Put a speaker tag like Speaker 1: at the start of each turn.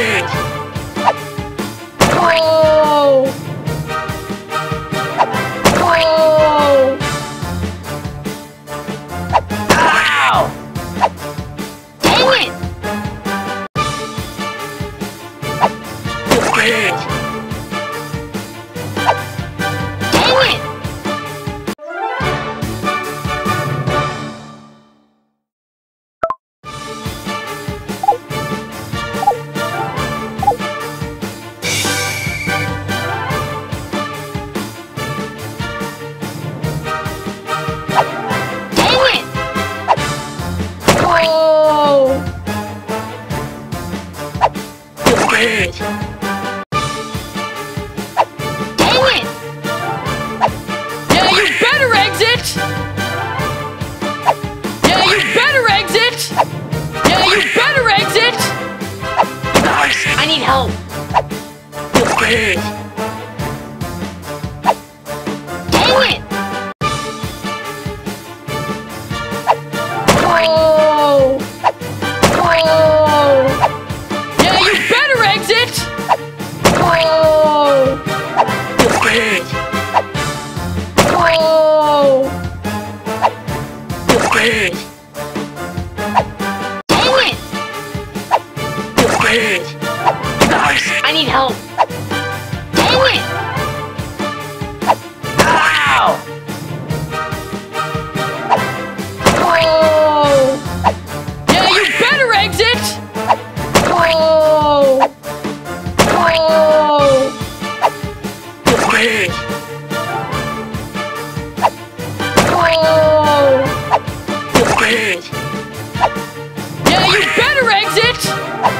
Speaker 1: great.
Speaker 2: Oh! Dang it! Dang it!
Speaker 1: Nice.
Speaker 2: I need help. Dang it!
Speaker 1: Ow!
Speaker 2: Oh!
Speaker 3: Yeah, you better exit!
Speaker 2: Oh!
Speaker 1: Feels
Speaker 3: you